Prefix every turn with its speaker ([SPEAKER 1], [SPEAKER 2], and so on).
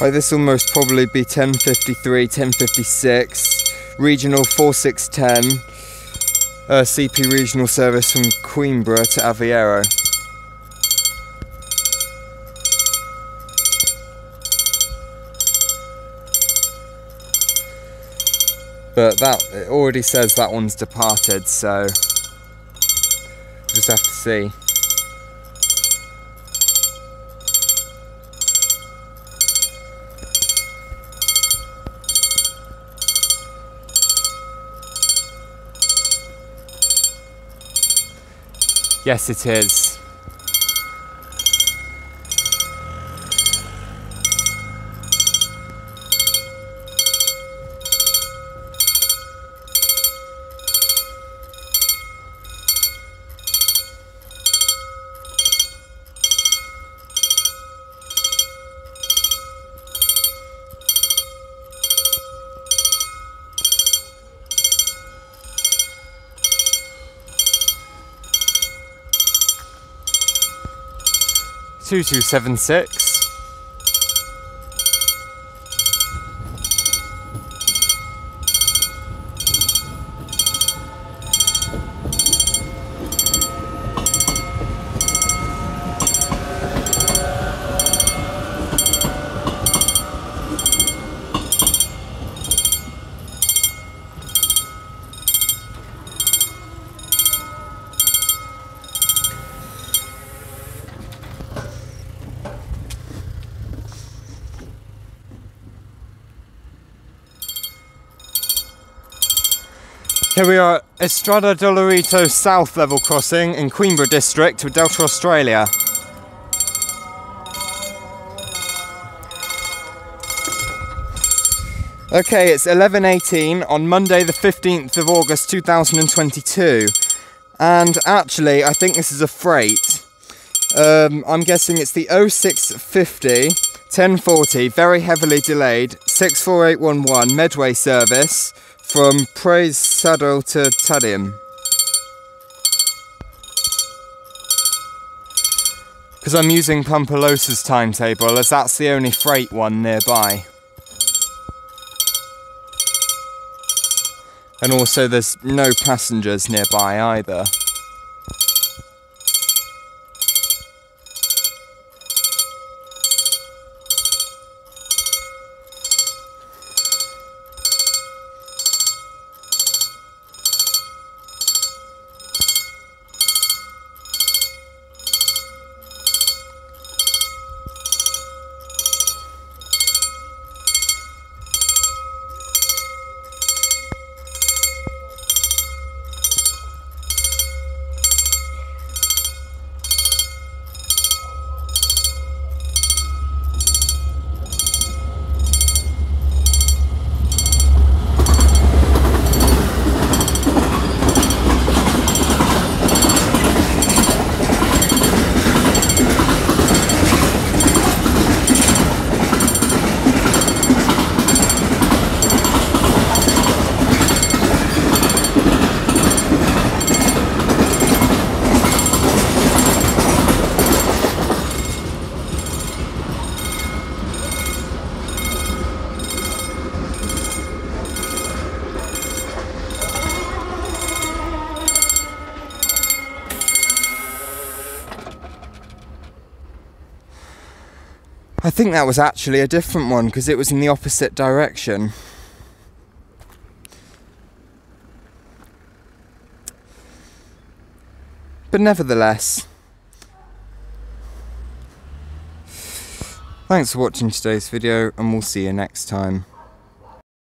[SPEAKER 1] Right, this will most probably be 1053, 1056, regional 4610, uh, CP regional service from Coimbra to Aveiro. But that it already says that one's departed, so just have to see. Yes, it is. Two two seven six. Here we are at Estrada do Loreto South level crossing in Coimbra district with Delta Australia. Okay, it's 11.18 on Monday the 15th of August 2022 and actually I think this is a freight. Um, I'm guessing it's the 0650 1040 very heavily delayed 64811 Medway service from Praias-Sado to Tadim. Because I'm using Pampilhosa's timetable as that's the only freight one nearby. And also there's no passengers nearby either. I think that was actually a different one because it was in the opposite direction. But nevertheless, thanks for watching today's video and we'll see you next time.